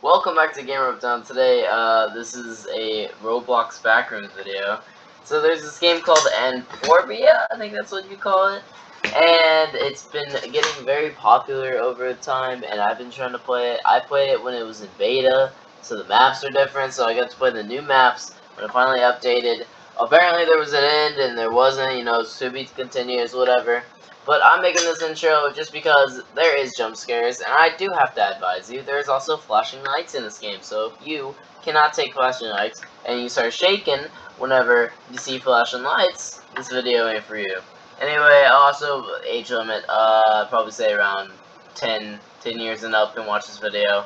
Welcome back to GamerUpDown. Today, uh, this is a Roblox Backrooms video. So there's this game called Anforbia, I think that's what you call it. And it's been getting very popular over time, and I've been trying to play it. I played it when it was in beta, so the maps are different, so I got to play the new maps when it finally updated. Apparently there was an end, and there wasn't, you know, to be continuous, whatever. But I'm making this intro just because there is jump scares, and I do have to advise you, there's also flashing lights in this game. So if you cannot take flashing lights, and you start shaking whenever you see flashing lights, this video ain't for you. Anyway, also, age limit, uh, probably say around 10, 10 years and up can watch this video.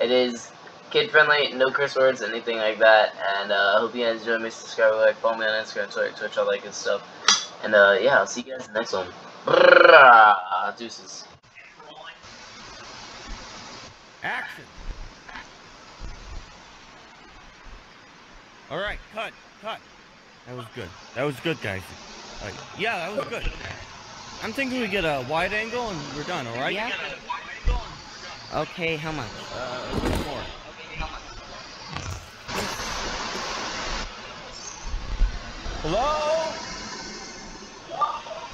It is kid-friendly, no curse words, anything like that, and uh, I hope you guys enjoy me, subscribe, like, follow me on Instagram, Twitter, Twitch, all that good stuff. And, uh, yeah, I'll see you guys in the next one. Deuces. Action. All right, cut, cut. That was good. That was good, guys. All right. Yeah, that was good. I'm thinking we get a wide angle and we're done. All right? Yeah. Okay, how much? Uh, a little more. Hello?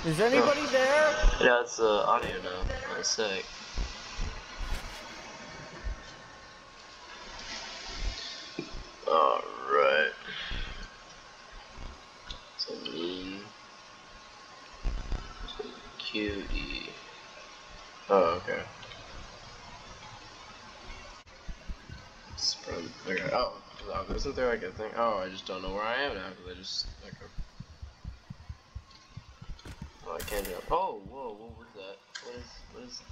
Is anybody there? Yeah, it's uh, audio now. Oh, sick. Alright. So mean. Oh, okay. Sprint. Okay. Oh, oh, isn't there like a thing? Oh, I just don't know where I am now because I just like. Oh, I can't jump. Oh, whoa, what was that? What is, what is?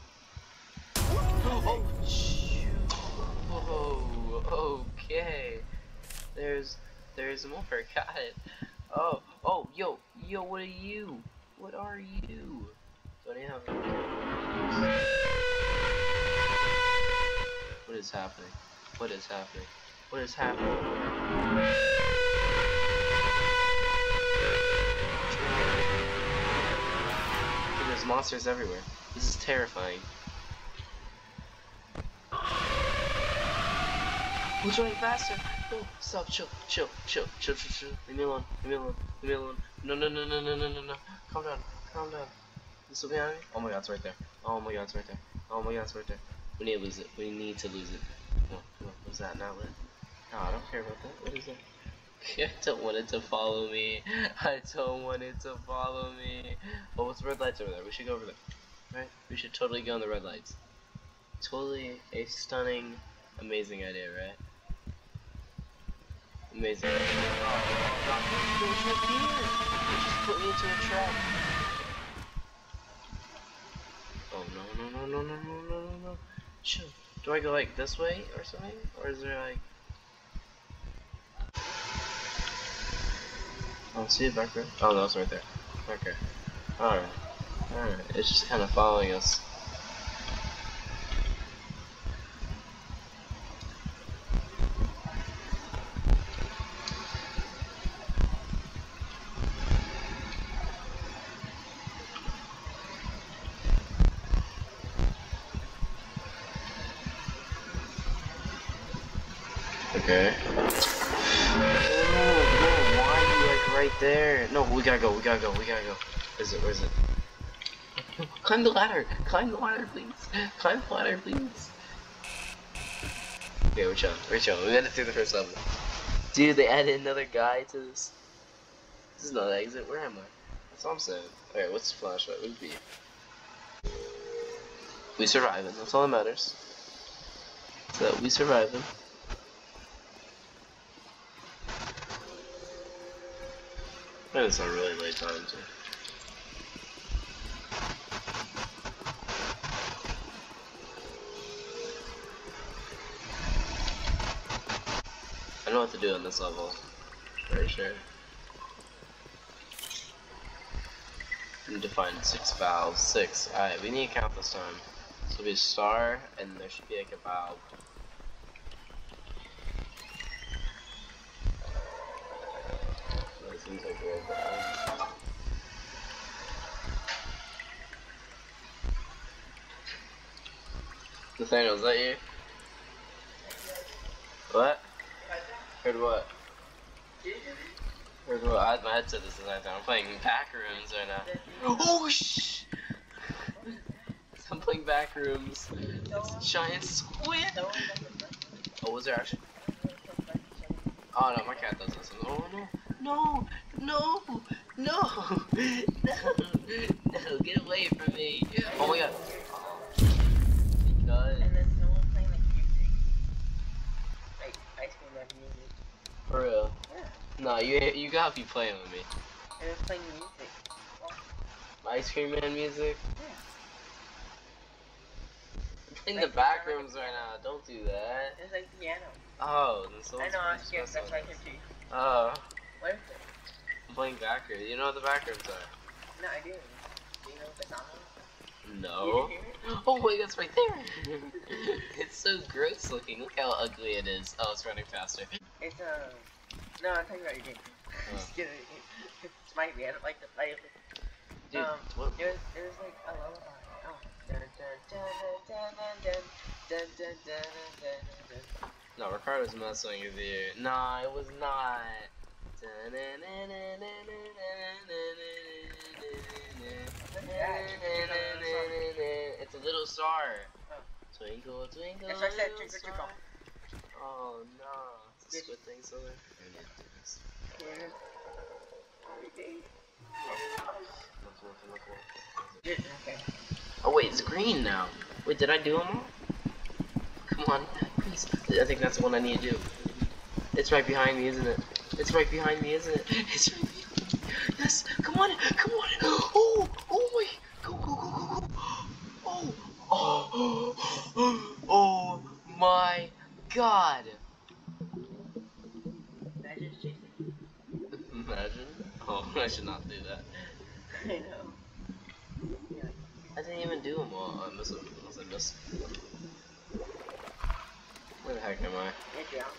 Oh, shoot. Whoa, okay. There's, there's more. Got it. Oh, oh, yo, yo, what are you? What are you? So anyhow. What is happening? What is happening? What is happening? There's monsters everywhere. This is terrifying. Who's running faster? Oh, stop, chill, chill, chill, chill, chill, chill. Leave me alone, leave me alone, leave me alone. No, no, no, no, no, no, no, no. Calm down, calm down. This will be behind me? Oh my god, it's right there. Oh my god, it's right there. Oh my god, it's right there. We need to lose it. We need to lose it. On, come on. What's that? Not lit. No, I don't care about that. What is it? I don't want it to follow me. I don't want it to follow me. Oh, what's the red lights over there? We should go over there. Right? We should totally go on the red lights. Totally a stunning, amazing idea, right? Amazing. Idea. Oh, there's no. They just put me into a trap. Oh no no no no no no no no no. Chill. Do I go like this way or something? Or is there like See it back there? Oh, no, it's right there. Okay. Alright. Alright. It's just kind of following us. Okay. Right there? No, we gotta go, we gotta go, we gotta go. Where is it, where is it? Climb the ladder! Climb the ladder, please! Climb the ladder, please! Okay, we're chilling, we're chilling. We gotta do the first level. Dude, they added another guy to this. This is not the exit, where am I? That's all I'm saying. Okay, what's the flashlight? What would be? We surviving, that's all that matters. So, we surviving. And it's a really late time too. I don't know what to do on this level. Very sure. Need to find six valves. Six. Alright, we need to count this time. So it'll be a star, and there should be like a valve. Like a. Nathaniel, is that you? What? Heard what? Heard what? I had my headset this night. I'm playing Backrooms right now. Oh shh! I'm playing Backrooms. It's a giant squid. Oh, was there actually? Oh no, my cat does this. Oh no, no, no, no, no, no! Get away from me! Oh my god! Because And there's no one playing like music. Like ice cream man music. for real. Yeah. No, you you gotta be playing with me. And it's playing music. Ice Cream Man music. Yeah. I'm playing Like the back rooms right now. Don't do that. It's like piano. Oh, then so I know, I'm scared. That's why I to you. Oh, I'm playing Valkyrie. You know what the Valkyries are? No, I do. Do you know what the No. Oh wait, that's right there! it's so gross looking. Look how ugly it is. Oh, it's running faster. It's, um... Uh... No, I'm talking about your game. Oh. Just kidding. It's my game. I don't like the play. Dude, um, what? It was, it was like a lullaby. Oh. No, Ricardo's messing with you. Nah, it was not. It's a little star. Oh. Twinkle, twinkle. That's what I said, twinkle, twinkle. Oh no. It's a squid thing somewhere. Yeah. Oh wait, it's green now. Wait, did I do them all? Come on, please. I think that's the one I need to do. It's right behind me, isn't it? It's right behind me, isn't it? It's right behind me. Yes, come on, come on. Oh, oh my. Go, go, go, go, go. Oh, oh, oh my God. Imagine chasing. Imagine. Oh, I should not do that. I know. Yeah. I didn't even do them all. I missed them. I missed. Where the heck am I? Yeah, drown.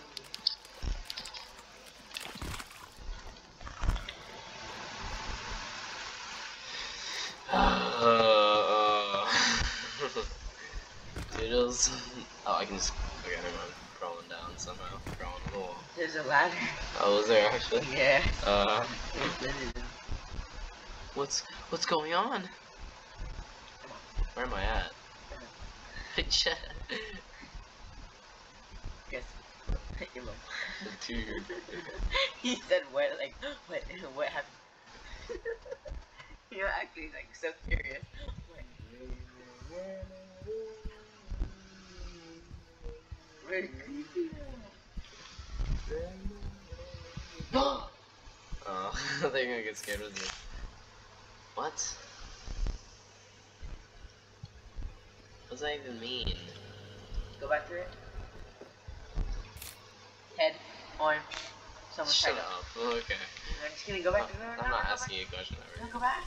Uh, Oh, I can just. Okay, never mind. Crawling down somehow. Crawling a little. There's a ladder. Oh, was there actually? Yeah. Uh, what's what's going on? Where am I at? Chat. Guess. Your mom. Dude. he said what? Like what? What happened? You're actually like so curious. What? Creepy. oh, I thought you were gonna get scared with me. What? What does that even mean? Go back to it. Head on someone's Shut head. up. Oh, okay. I'm just gonna go back to I'm no, no, not asking you a question back. ever. No, go back.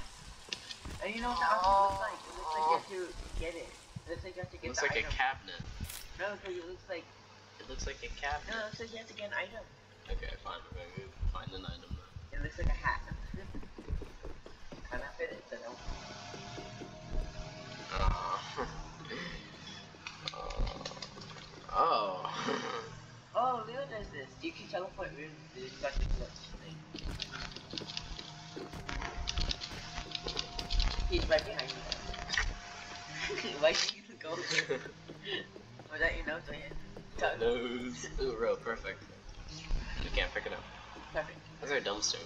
And you know what the outfit looks like? It looks like you have to get it. It looks like you have to It get looks the like a cabinet. no, it looks like It looks like a cabinet. no, it looks like you have to get an item. Okay, fine. We're gonna find an item now. It looks like a hat. I'm not fitted, so no. Oh. oh. Oh, Leo does this. You can teleport rooms to the got thing. He's right behind you. Why did you go? Was that your nose or your? Nose. Ooh, row, perfect. You can't pick it up. Perfect. That's our dumpster.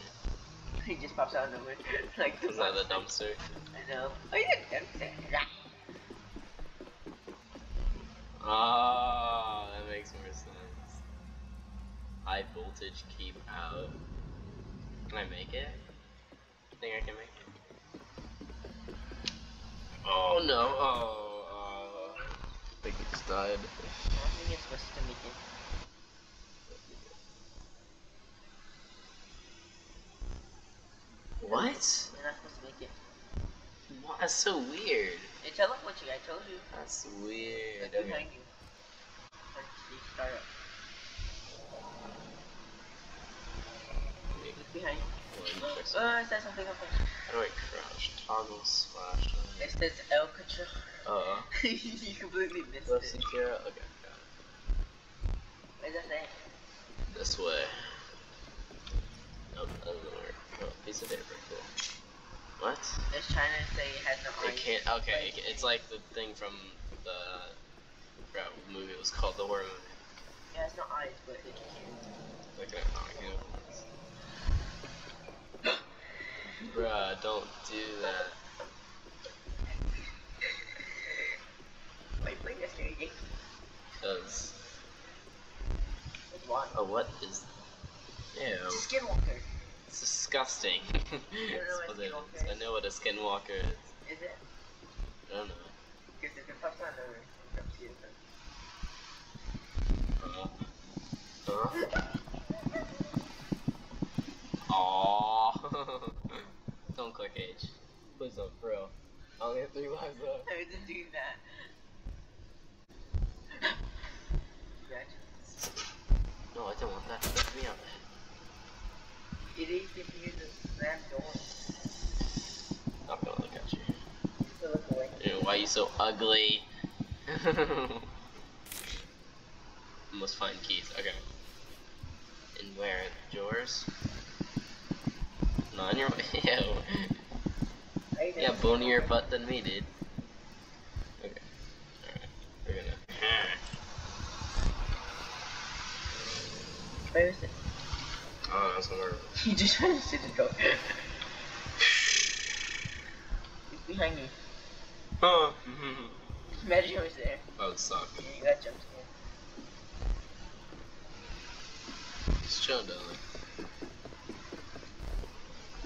He just pops out of nowhere. like Is that the dumpster? I know. Oh, you did dumpster. Ah, that makes more sense. High voltage keep out. Can I make it? I Think I can make it? Oh no! Oh, oh. I think it's died. I think you're supposed to make it. What? You're not supposed to make it. What? That's so weird. It teleports you, I told you. That's weird. Look behind you. Let's start up. Look behind you. Oh, it says something there. How do I crouch? Toggle slash. It says L control. Uh, you completely missed it. Okay, got it. What does that say? This way. Oh, that doesn't work. Oh, piece of paper. Cool. What? It's trying to say it has no It can't. Okay, it, it's like the thing from the. I forgot what movie it was called. The horror movie. It has no eyes, but it can't. Okay. Oh, I can't. Bruh, don't do that. Wait, play this game. It's one. Oh, what is. Ew. Skinwalker. It's disgusting. what what it skinwalker is. I know what a skinwalker is. Is it? I don't know. Because it's the first one I've ever from season. Uh, Aww. don't click H. Please don't, for real. I only have three lives left. I didn't do that. No, I don't want that. Let me out. It is if you use the slam door. Not gonna look at you. Ew, why are you so ugly? Must find keys. Okay. And where? Drawers? Not in your Ew. Right Yeah, bonier butt than me, dude. Okay. Alright. We're gonna. Where is it? Oh, no, somewhere. You just went to the door. It's behind you. Oh. Imagine it was there. that would suck. Yeah, you got jump scared. Just chill, darling.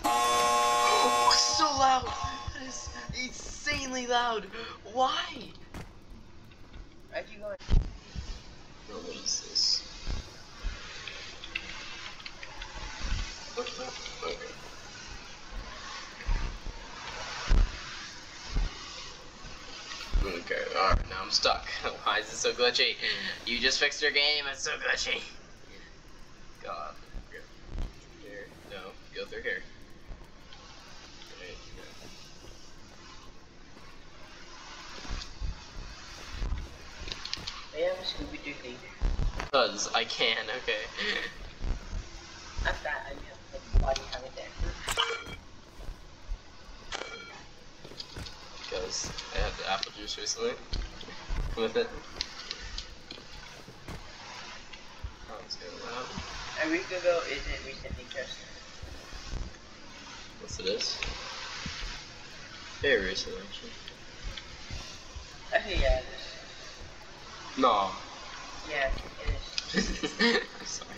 Oh, it's so loud! That is insanely loud! Why? Where'd you going? Oh, what is this? Okay. Okay, alright, now I'm stuck. Why is it so glitchy? You just fixed your game, it's so glitchy. God. Here, no, go through here. Right, I have a Scooby Doo thing. Cause I can, okay. Not that, I mean, like, why do you have it there? Because I had the apple juice recently. With it. Oh, it's getting loud. A week ago isn't recently just. What's it is? Very recently, actually. Okay, yeah, it is. No. Yeah, it is. I'm sorry.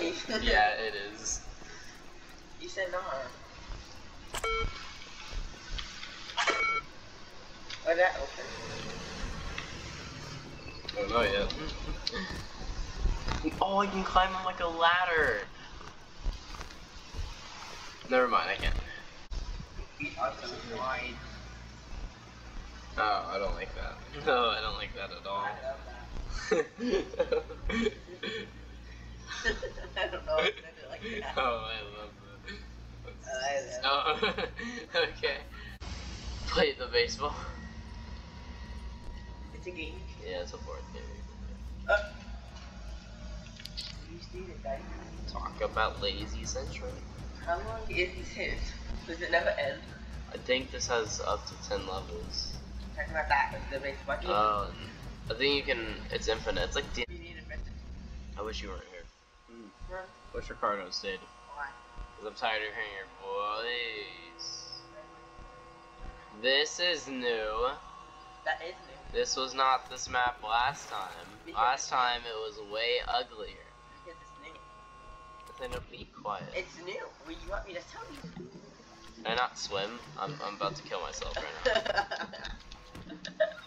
Wait. yeah, it is. You said no. Oh, that open. Oh, not yet. oh, I can climb on like a ladder. Never mind, I can't. Oh, I don't like that. No, I don't like that at all. I love that. I don't know if I like that. oh, I love that. I love Oh, okay. Play the baseball. It's a game. Yeah, it's a board game. Uh. You see the? Talk about lazy century. How long is this? Does it never end? I think this has up to 10 levels. Talking about that the baseball game. Oh, I think you can, it's infinite. It's like, D- you need a message. I wish you weren't here. Hmm. Run. Wish Ricardo stayed. Why? Because I'm tired of hearing your voice. This is new. That is new. This was not this map last time. Last time it was way uglier. Because it's new. But then it'll be quiet. It's new. Well, you want me to tell you? Can I not swim? I'm, I'm about to kill myself right now.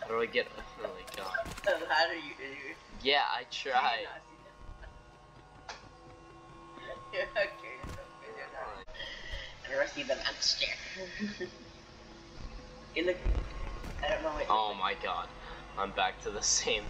How do I get? Oh my god. How do you do? Yeah, I tried. okay, good, you're not. And Rusty the monster. you look. I don't know what. Oh my god. I'm back to the same.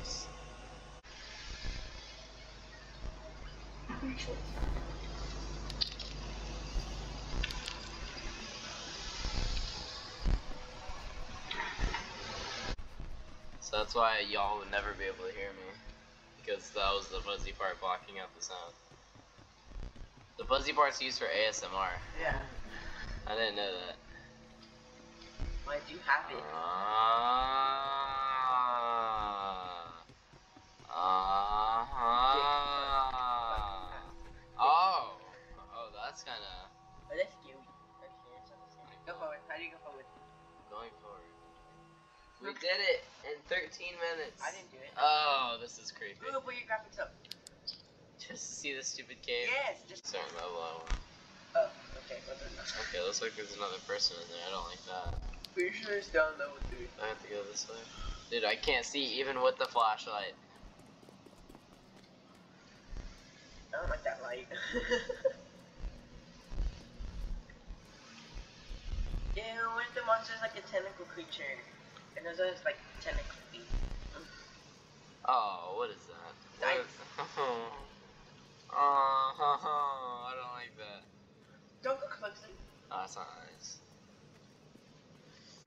That's why y'all would never be able to hear me. Because that was the fuzzy part blocking out the sound. The fuzzy part's used for ASMR. Yeah. I didn't know that. Why do you have it? Ah. Ah. Oh. Oh, that's kind of Oh, that's scary. That's scary. Go forward. How do you go forward? going forward. We did it 13 minutes. I didn't do it. Oh, this is creepy. Put your graphics up. Just to see this stupid cave. Yes, just. Certain level I. Oh, okay. Okay, looks like there's another person in there. I don't like that. Pretty sure it's down level three. I have to go this way. Dude, I can't see even with the flashlight. I don't like that light. what if the monster's like a tentacle creature? Those are like feet. Oh, what is that? Nice. What is- oh, oh, I don't like that. Don't go closer. Oh, that's not nice.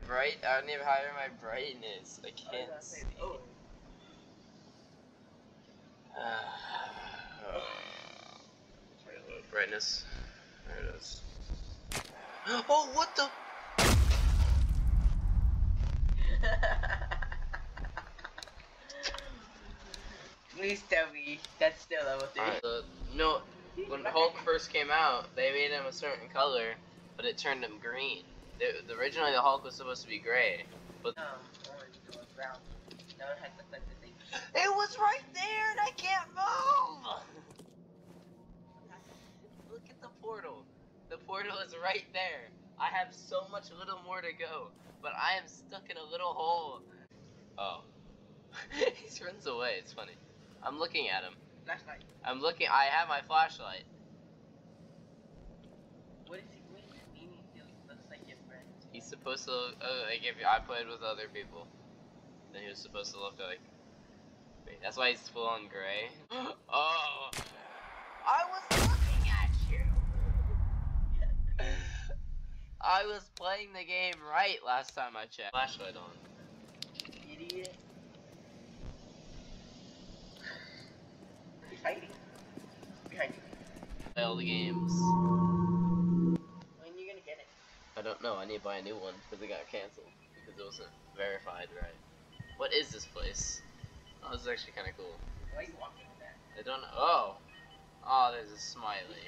Bright? I need to higher my brightness. I can't see. Oh, oh. look, brightness. There it is. Oh, what the? Please tell me that's still level three. So, no, when Hulk first came out, they made him a certain color, but it turned him green. The, the, originally, the Hulk was supposed to be gray. Um, orange or brown. No one like the thing. It was right there, and I can't move. Look at the portal. The portal is right there. I have so much little more to go, but I am stuck in a little hole. Oh, he runs away. It's funny. I'm looking at him. Flashlight. I'm looking. I have my flashlight. What is he? What is he meaning? He looks like your friend. He's supposed to look uh, like if I played with other people, then he was supposed to look like. Wait, that's why he's full on gray. oh, I was looking at you. I was playing the game right last time I checked. Flashlight on. Idiot. He's hiding. Behind you. Play all the games. When are you gonna get it? I don't know. I need to buy a new one because it got canceled because it wasn't verified right. What is this place? Oh, this is actually kind of cool. Why are you walking there? I don't know. Oh, oh, there's a smiley.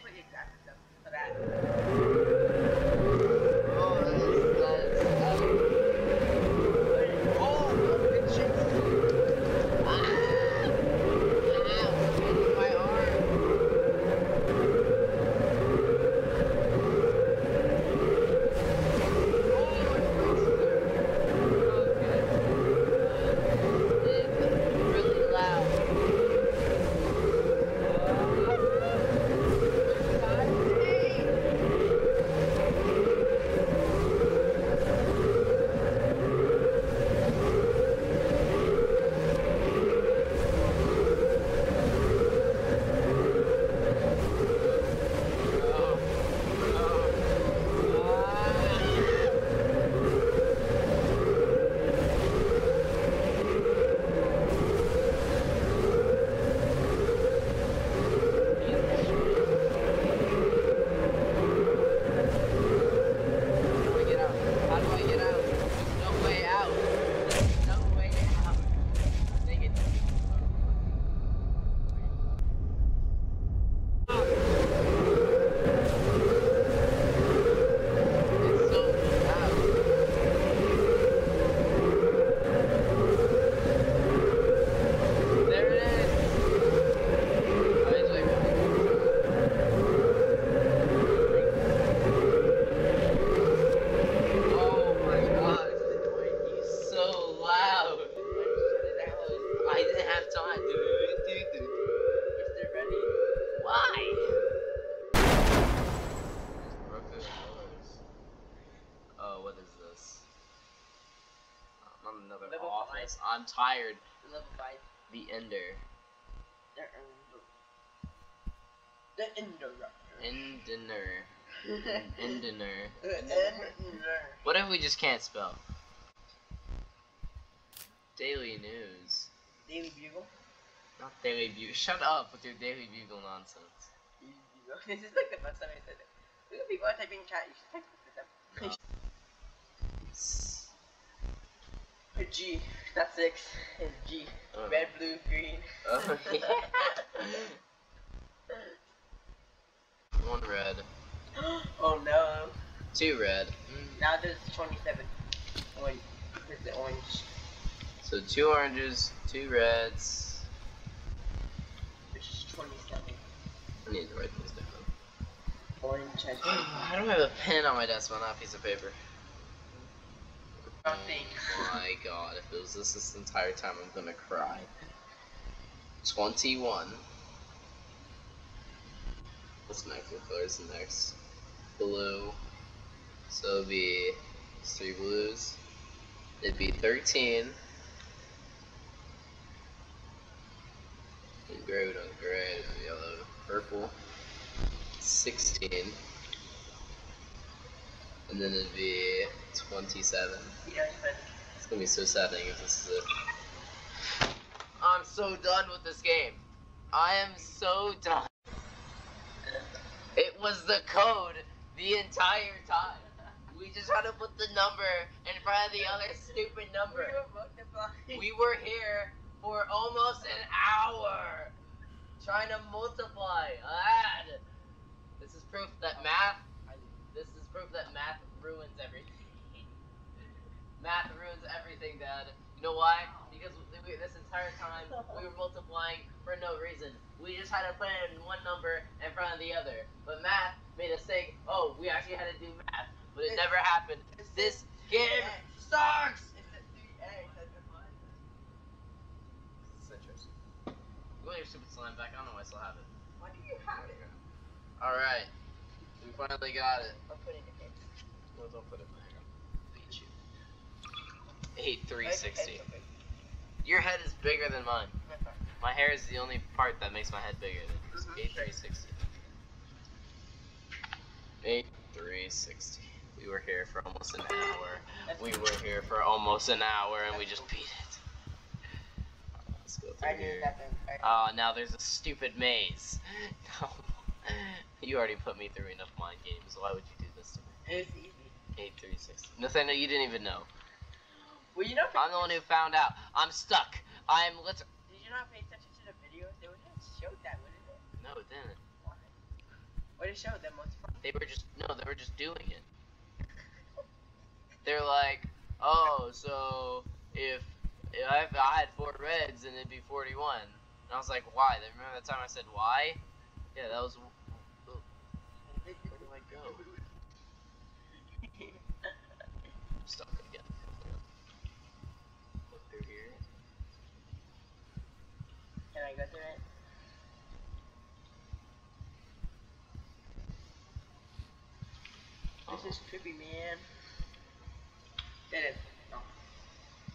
I'm tired. Level five. The Ender. The Ender. The Ender. Endener. Endener. What if we just can't spell? Daily News. Daily Bugle. Not Daily Bugle. Shut up with your Daily Bugle nonsense. Daily Bugle. This is like the first time I said it. Look at people typing chat. You should type this up. S- G. That's six. It's G. Uh. Red, blue, green. Oh, One red, oh no. two red. Now there's 27. Oh wait, there's the orange. So two oranges, two reds. Which is 27. I need to write these down. Orange I don't have a pen on my desk, but not a piece of paper. Oh my god, if it was this this entire time, I'm gonna cry. 21. What's next? What color is next? Blue. So it'd be three blues. It'd be 13. And gray, we don't gray, yellow, purple. 16. And then it'd be 27. You know, it's gonna be so saddening if this is it. I'm so done with this game. I am so done. It was the code the entire time. We just had to put the number in front of the other stupid We number. were. We were here for almost an hour trying to multiply, add. This is proof that math. This is proof that math ruins everything. math ruins everything, Dad. You know why? Because we, this entire time we were multiplying for no reason. We just had to put in one number in front of the other. But math made us think, oh, we actually had to do math, but it never happened. This game sucks. It's a three eggs at the front. It's interesting. You want your stupid slime back? I don't know why I still have it. Why do you have it? Alright. We finally got it. I'll put it in the case. No, don't put it in there. Beat you. 8360. Okay, okay. Your head is bigger than mine. My hair is the only part that makes my head bigger than yours. Mhm. 8360. 8360. We were here for almost an hour. We were here for almost an hour and we just beat it. Let's go through here. that. Oh, now there's a stupid maze. No. You already put me through enough mind games. Why would you do this to me? It's easy. 8360. Nathaniel, you didn't even know. Well, you not. I'm the one who found out. I'm stuck. I'm lit. Did you not pay attention to the videos? They would have showed that, wouldn't it? No, it didn't. Why? Would it show them most fun? They were just no. They were just doing it. They're like, oh, so if, if I I had four reds, then it'd be 41. And I was like, why? Remember that time I said why? Yeah, that was. oh, Where do I go? I'm stuck again. Look through here. Can I go through it? This is trippy, man. Did it?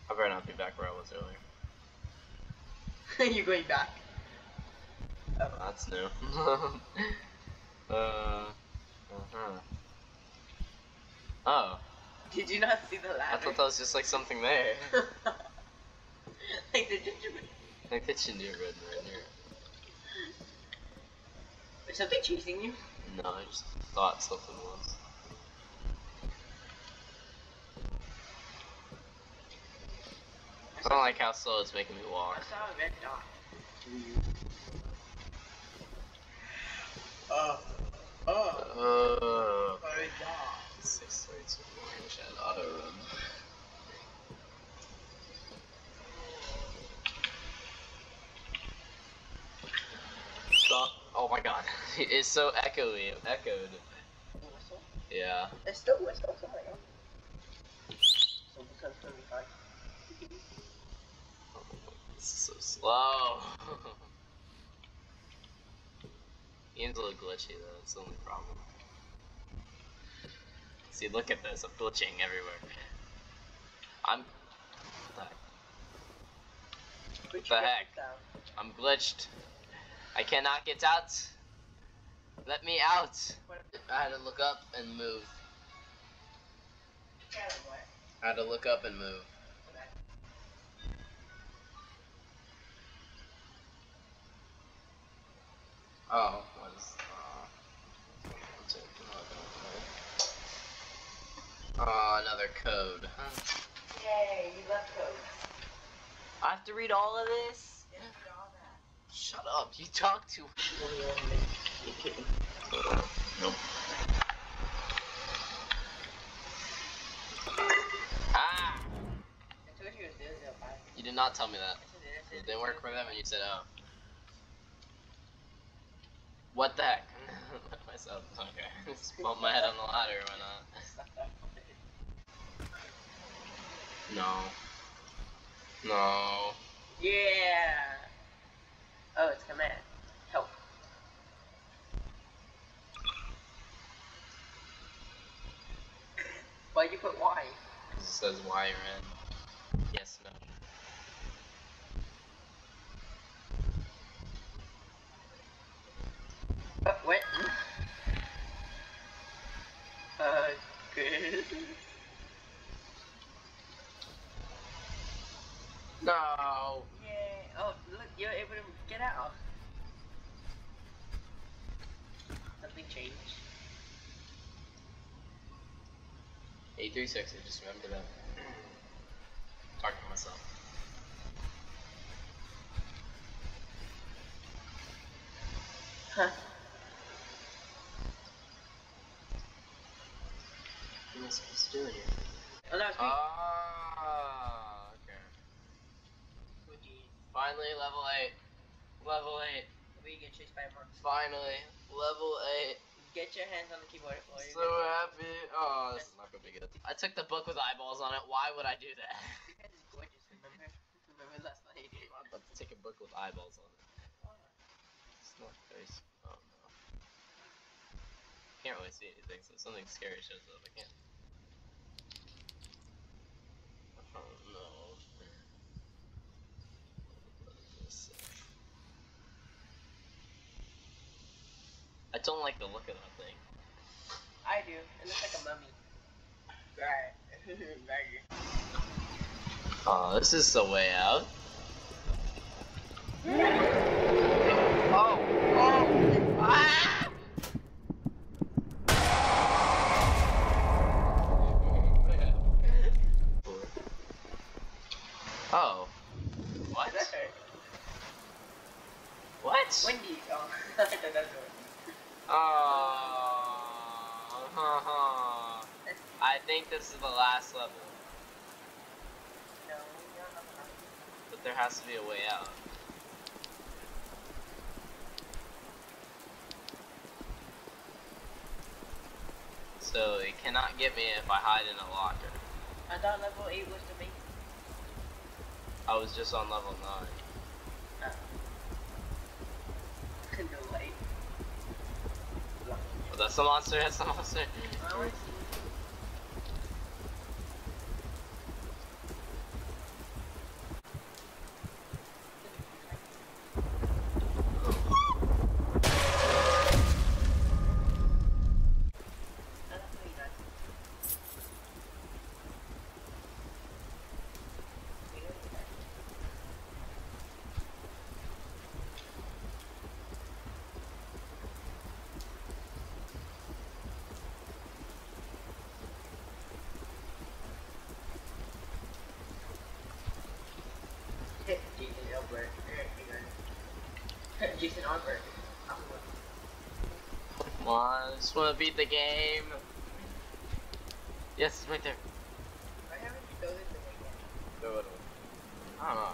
I better not be back where I was earlier. No. You're going back. Oh, that's new. uh. Uh-huh. Oh, Did you not see the ladder? I thought that was just like something there. like the gingerbread. like the gingerbread right here. Is something chasing you? No, I just thought something was. I don't like how slow it's making me walk. I saw a red dot. Oh. Oh. Uh, A red dot. six three two one. Wish I auto run. Stop! Oh my god, it's so echoey. Echoed. Yeah. It's still whistle, so like, So becomes 25. This is so slow. Ian's a little glitchy though, that's the only problem. See, look at this, I'm glitching everywhere. I'm... What the heck? Down. the- I'm glitched. I cannot get out. Let me out. I had to look up and move. I had to look up and move. Oh, what is... Uh, another code. Huh? Yay, you love codes. I have to read all of this? Just all. Shut up, you talk too Nope. Ah! I told you it was zero zero five. You did not tell me that. It, I said It didn't work for them and you said oh. What the heck? Myself. Okay. Just bump my head on the ladder, why not? No. No. Yeah. Oh, it's command. Help. Why'd you put Y? It says why you're in. Yes, no. Uh, what? Uh, good. No. Yeah. Oh, look, you're able to get out. Something changed. 836, I just remember that. Talking to myself. Huh. What am I supposed to do in here? Oh, that was me. Ah, okay. Wiki. Finally, level 8. Level 8. We get chased by a monster. Finally, level 8. Get your hands on the keyboard. Or you're So happy. Oh, this is not gonna be good. I took the book with eyeballs on it. Why would I do that? get- Your hands is gorgeous, remember? Remember last night? I'm about to take a book with eyeballs on it. It's not very. s- Oh no. Can't really see anything, so something scary shows up. I can't. Oh no. What is this? I don't like the look of that thing. I do. It looks like a mummy. Right. right. Oh, this is the way out. Oh! Oh! Ah! Oh. What? That hurt. What? Wendy. Oh, I thought that was Oh. ha, ha. I think this is the last level, but there has to be a way out. So it cannot get me if I hide in a locker. I thought level 8 was the base. I was just on level 9. no light. Oh, that's a monster, that's a monster. I want to see. I love how he does. We don't do that. Jason Albert. Jason Albert. Come on, I just want to beat the game. Yes, it's right there. Why haven't you go this way yet? Go it I don't know.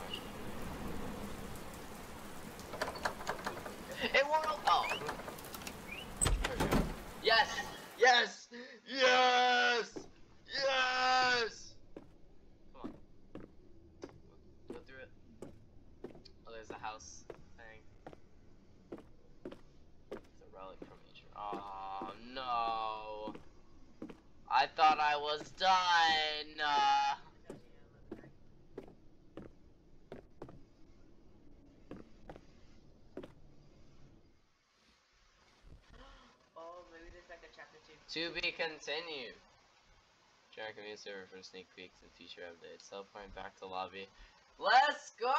It won't. Oh. There we go. Yes. Yes. Yes. Yes. Come on. Go through it. Oh, there's a house thing. It's a relic from nature. Oh no. I thought I was done. Uh, Oh, maybe there's like a chapter two. To be continued. Join community server for sneak peeks and future updates. Teleporting back to lobby. Let's go!